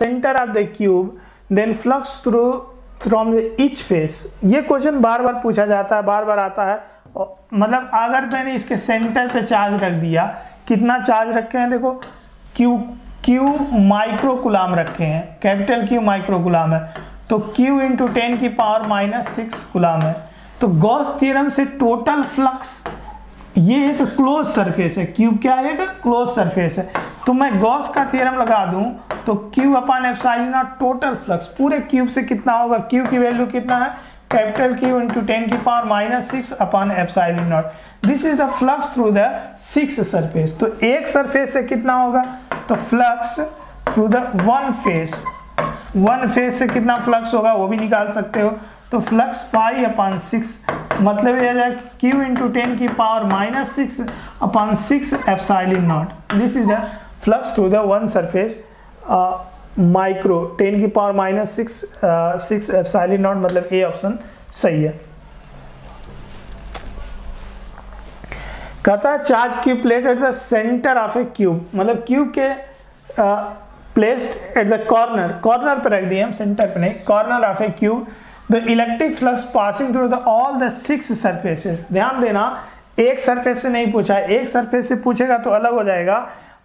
Centre of the cube then flux through from the each face ये question बार बार पूछा जाता है, बार बार आता है। मतलब अगर मैंने इसके सेंटर पे चार्ज रख दिया, कितना चार्ज रखे हैं देखो? क्यू क्यू माइक्रो कुलाम रखे हैं। कैपिटल क्यू माइक्रो कुलाम है। तो क्यू इंटू टेन की पावर माइनस सिक्स कुलाम है। तो गॉस थ्योरम से टोटल फ्लक्स ये एक क्लोज सरफेस है। क्यूब क्या है? एक क्लोज सरफेस है। तो मैं गॉस का थ्योरम लगा दूँ तो Q upon epsilon naught total flux पूरे क्यूब से कितना होगा? क्यू की वैल्यू कितना है? कैपिटल क्यू इंटू टेन की power minus six upon epsilon naught this is the flux through the six surface तो एक सरफेस से कितना होगा? तो flux through the one face one face से कितना फ्लक्स होगा? वो भी निकाल सकते हो। तो फ्लक्स फाइव अपॉन सिक्स मतलब ये आ जाए क्यू इंटू टेन की power minus six upon six epsilon naught this is the flux through the one surface micro ten की power minus six six epsilon naught मतलब ए ऑप्शन सही है। कहता है charge Q placed at the centre of a cube मतलब cube के placed at the corner corner पर रख दिए हम सेंटर पर नहीं corner of a cube the electric flux passing through the all the six surfaces ध्यान देना, एक सरफेस से नहीं पूछा एक सरफेस से पूछेगा तो अलग हो जाएगा।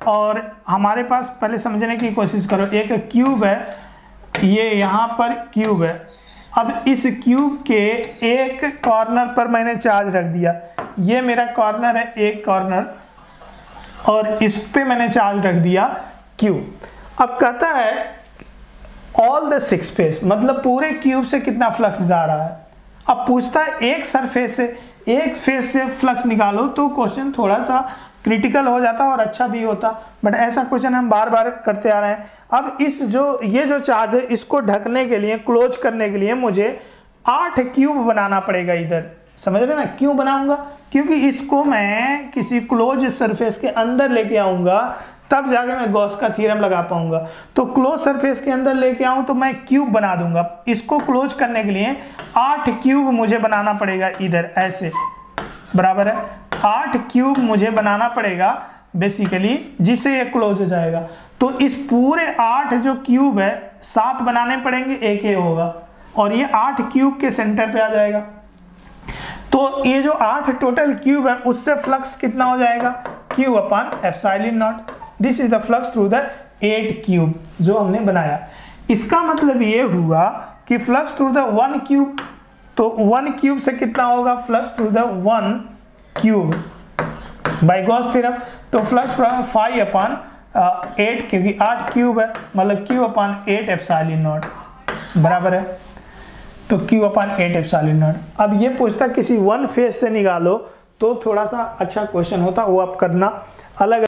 और हमारे पास पहले समझने की कोशिश करो, एक क्यूब है, ये यहाँ पर क्यूब है। अब इस क्यूब के एक कॉर्नर पर मैंने चार्ज रख दिया। ये मेरा कॉर्नर है, एक कॉर्नर और इस पे मैंने चार्ज रख दिया क्यूब अब कहता है ऑल द सिक्स फेस मतलब पूरे क्यूब से कितना फ्लक्स जा रहा है? अब पूछता है, एक सरफेस से, एक फेस से फ्लक्स निकालो तो क्वेश्चन थोड़ा सा क्रिटिकल हो जाता और अच्छा भी होता। बट ऐसा क्वेश्चन हम बार बार करते आ रहे हैं। अब इस जो, ये जो चार्ज है, इसको ढकने के लिए क्लोज करने के लिए मुझे आठ क्यूब बनाना पड़ेगा इधर। समझ रहे ना? क्यों बनाऊँगा? क्योंकि इसको मैं किसी क्लोज सरफेस के अंदर लेके आऊँगा, तब जाके मैं गॉस का थ्योरम लगा पाऊँगा। तो क्लोज सरफेस के अंदर लेके आऊँ तो मैं क्यूब बना दूँगा। इसको क्लोज करने के लिए आठ क्यूब मुझे बनाना पड़ेगा इधर, ऐसे। बराबर है? आठ क्यूब मुझे बनाना पड़ेगा बेसिकली जिससे ये क्लोज हो जाएगा। तो इस पूरे आठ जो क्यूब है, सात बनाने पड़ेंगे, एक ये होगा। और ये आठ क्यूब के सेंटर पे आ जाएगा। तो ये जो आठ टोटल क्यूब है, उससे फ्लक्स कितना हो जाएगा? Q upon epsilon naught this is the flux through the eight cube जो हमने बनाया। इसका मतलब ये हुआ कि flux through the one cube तो वन क्यूब से कितना होगा? Flux through the one cube by Gauss theorem तो फ्लक्स फाइव अपॉन एट क्योंकि आठ क्यूब है मतलब Q upon eight epsilon naught बराबर है? तो Q upon eight epsilon naught अब ये पूछता किसी वन फेस से निकालो तो थोड़ा सा अच्छा क्वेश्चन होता, वो आप करना। अलग